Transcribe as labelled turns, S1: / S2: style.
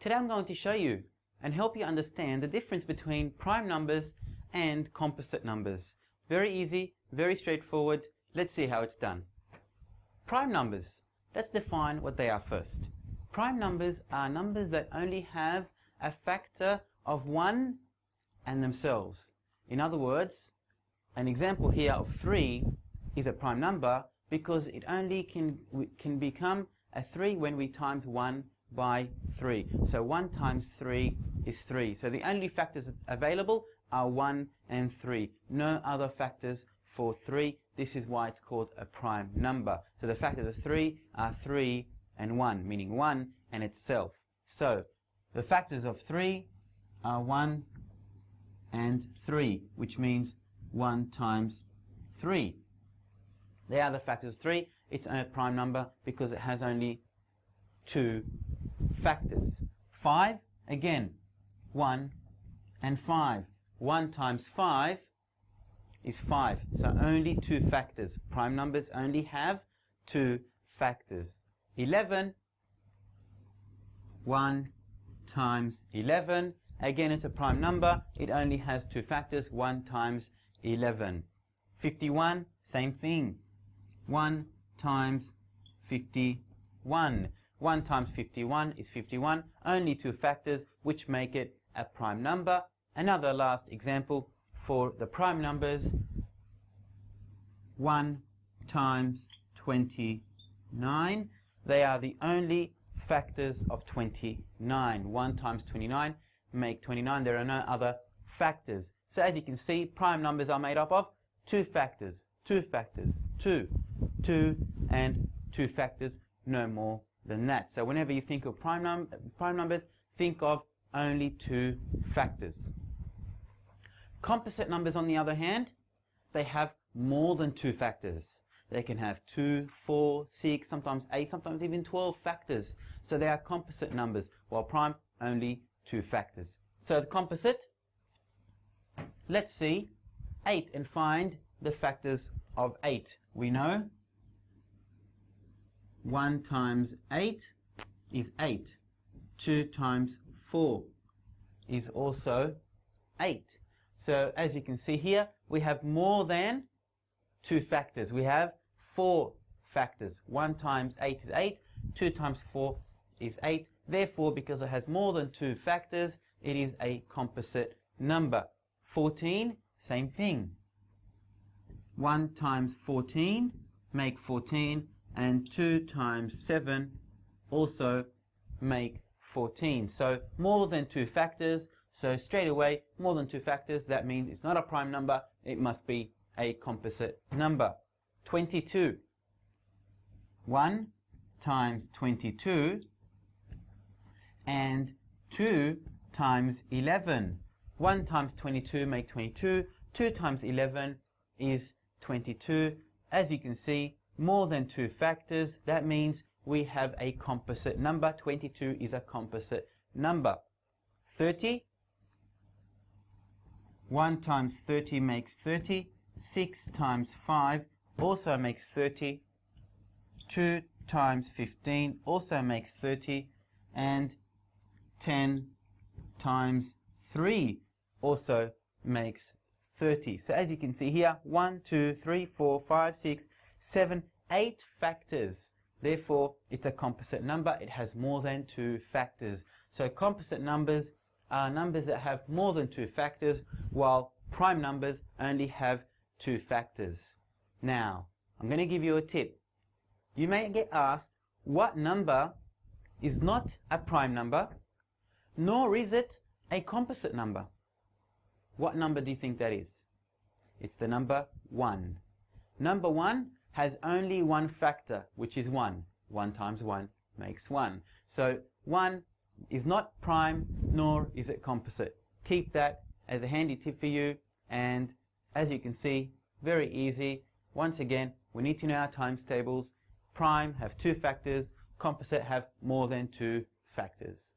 S1: Today I'm going to show you and help you understand the difference between prime numbers and composite numbers. Very easy, very straightforward. Let's see how it's done. Prime numbers. Let's define what they are first. Prime numbers are numbers that only have a factor of 1 and themselves. In other words, an example here of 3 is a prime number because it only can, can become a 3 when we times 1 by 3. So 1 times 3 is 3. So the only factors available are 1 and 3. No other factors for 3. This is why it's called a prime number. So the factors of 3 are 3 and 1, meaning 1 and itself. So the factors of 3 are 1 and 3, which means 1 times 3. They are the factors of 3. It's a prime number because it has only two factors. 5, again, 1 and 5. 1 times 5 is 5. So only two factors. Prime numbers only have two factors. 11, 1 times 11. Again, it's a prime number. It only has two factors. 1 times 11. 51, same thing. 1 times 51. 1 times 51 is 51, only two factors which make it a prime number. Another last example for the prime numbers, 1 times 29. They are the only factors of 29. 1 times 29 make 29. There are no other factors. So as you can see, prime numbers are made up of two factors, two factors, two, two, and two factors, no more than that. So whenever you think of prime, num prime numbers, think of only two factors. Composite numbers, on the other hand, they have more than two factors. They can have two, four, six, sometimes eight, sometimes even 12 factors. So they are composite numbers, while prime only two factors. So the composite, let's see 8 and find the factors of 8. We know 1 times 8 is 8. 2 times 4 is also 8. So as you can see here, we have more than two factors. We have four factors. 1 times 8 is 8. 2 times 4 is 8. Therefore, because it has more than two factors, it is a composite number. 14, same thing. 1 times 14 make 14 and 2 times 7 also make 14. So more than two factors. So straight away, more than two factors, that means it's not a prime number, it must be a composite number. 22. 1 times 22 and 2 times 11. 1 times 22 make 22. 2 times 11 is 22. As you can see, more than two factors. That means we have a composite number. 22 is a composite number. 30. 1 times 30 makes 30. 6 times 5 also makes 30. 2 times 15 also makes 30. And 10 times 3 also makes 30. So as you can see here, 1, 2, 3, 4, 5, 6, 7, 8 factors. Therefore, it's a composite number. It has more than two factors. So composite numbers are numbers that have more than two factors, while prime numbers only have two factors. Now, I'm going to give you a tip. You may get asked, what number is not a prime number, nor is it a composite number? What number do you think that is? It's the number 1. Number 1 has only one factor, which is 1. 1 times 1 makes 1. So 1 is not prime, nor is it composite. Keep that as a handy tip for you, and as you can see, very easy. Once again, we need to know our times tables. Prime have two factors, composite have more than two factors.